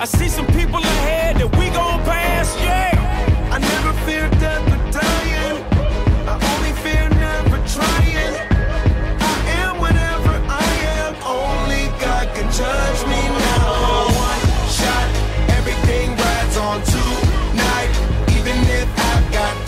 I see some people ahead that we gon' pass, yeah. I never fear death or dying. I only fear never trying. I am whatever I am. Only God can judge me now. One shot, everything rides on tonight. Even if I've got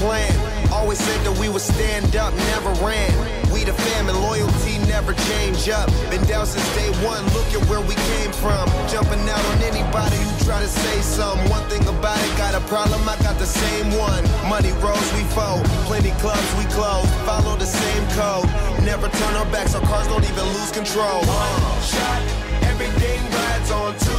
plan. Always said that we would stand up, never ran. We the family, loyalty never change up. Been down since day one, look at where we came from. Jumping out on anybody who try to say something. One thing about it, got a problem, I got the same one. Money rolls, we fold. Plenty clubs, we close. Follow the same code. Never turn our backs, our cars don't even lose control. Uh, shot, everything rides on.